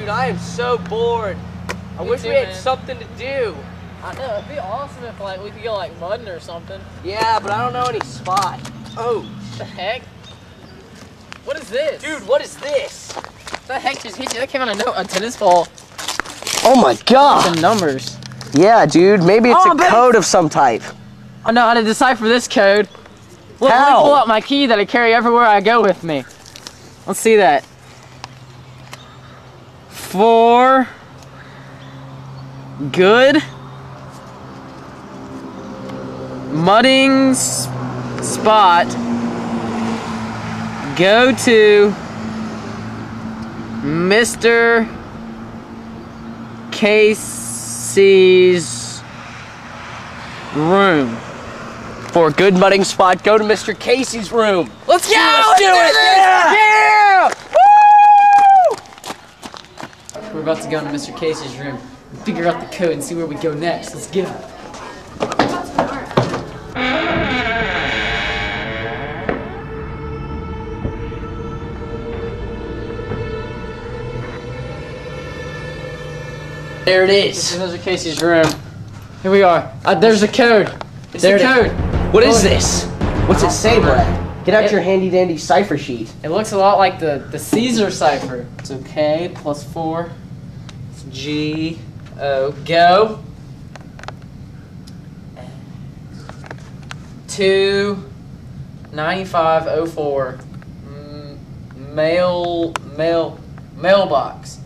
dude, I am so bored. I Me wish too, we had man. something to do. I know, it'd be awesome if like we could go like mudding or something. Yeah, but I don't know any spot. Oh, the heck? What is this? dude, what is this? What the heck just hit you? That came out of no a tennis ball. Oh my god. The numbers. Yeah, dude, maybe it's Oh, a code of some type. Oh, I know how to decipher this code. Look, let me pull out my key that I carry everywhere I go with me. Let's see that. For good mudding spot go to Mr. Casey's room. For a good mudding spot, go to Mr. Casey's room. Let's go! let's do it! Yeah! Yeah! We're about to go into Mr. Casey's room, figure out the code, and see where we go next. Let's go. There it is. This is. Mr. Casey's room. Here we are. Uh, there's the code. It's the code. What is this? What's it say. Brad? Get out It- your handy dandy cipher sheet. It looks a lot like the, the Caesar cipher. It's okay, plus four. G, O, go. Two, 9504. Mm, mail, mail, mailbox.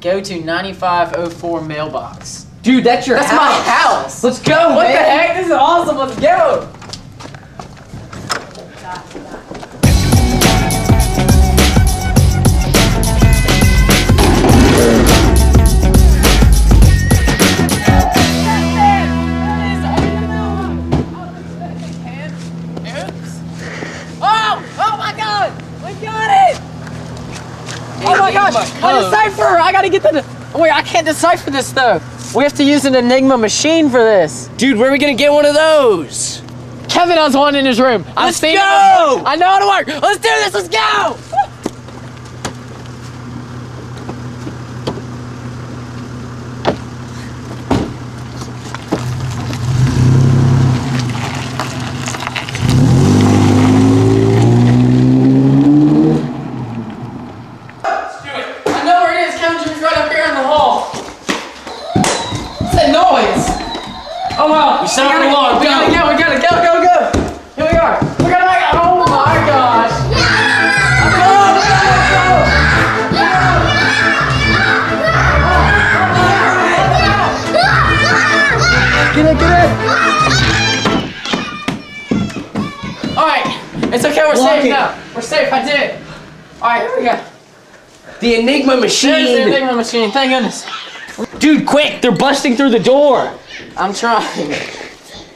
Go to 9504 mailbox. Dude, that's your That's house. my house. Let's go, What man. the heck? This is awesome. Let's go. Oh my gosh! Enigma My code. decipher! I gotta get the. Wait, I can't decipher this though. We have to use an Enigma machine for this. Dude, where are we gonna get one of those? Kevin has one in his room. I've Let's seen it go! I know how to work. Let's do this. Let's go. I know where it is. Kevin's room's right up here in the hall. What's that noise? Oh wow. We set up an alarm. We gotta Go. we gotta go, go, go. Here we are. We gotta, oh my gosh. Get it, get it. It's okay. We're Lock safe it. now. We're safe. I did it. All right, here we go. The Enigma There's the machine. Enigma machine. Thank goodness. Dude, quick! They're busting through the door. I'm trying.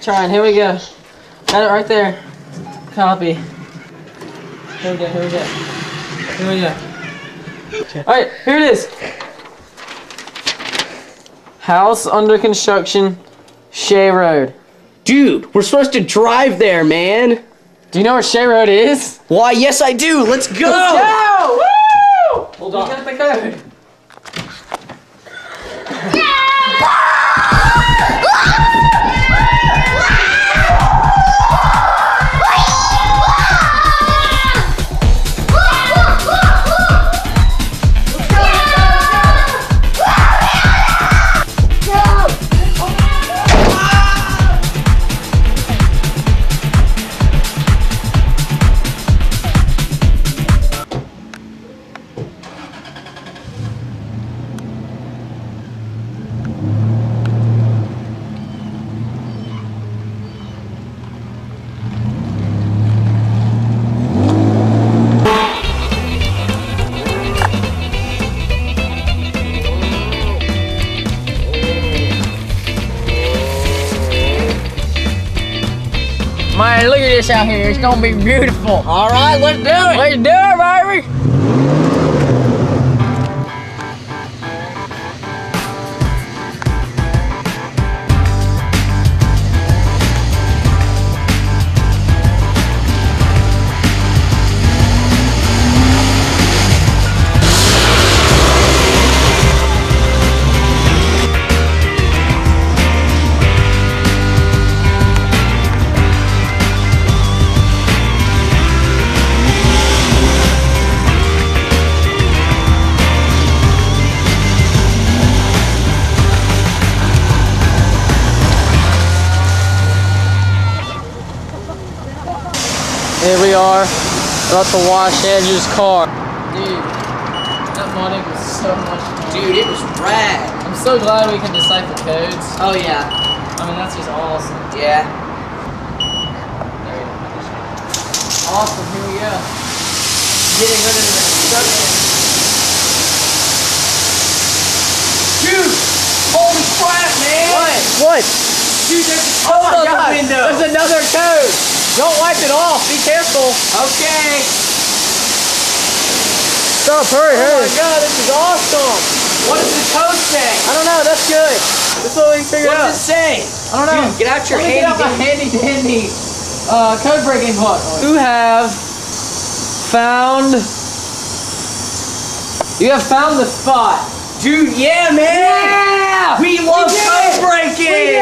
trying. Here we go. Got it right there. Copy. Here we go. Here we go. Here we go. All right, here it is. House under construction, Shea Road. Dude, we're supposed to drive there, man. Do you know where Shea Road is? Why, yes, I do. Let's go. Let's Go! Woo! Hold You on. got the code. This out here. It's gonna be beautiful. All right, let's do it. Let's do it, baby. Here we are, about to wash Andrew's car. Dude, that mudding was so much fun. Dude, it was rad. I'm so glad we can decipher codes. Oh yeah. I mean, that's just awesome. Yeah. Awesome, here we go. Getting rid of the construction. Dude, holy crap, man. What? What? Dude, there's a Oh my god, the window. there's another code. Don't wipe it off, be careful. Okay. Stop, hurry, oh my god, this is awesome. What does the code say? I don't know, that's good. This is what we figure What out. does it say? I don't know. Dude, get out your handy get out my handy dandy uh, code breaking book. You have found. You have found the spot. Dude, yeah, man. Yeah! We love code it! breaking.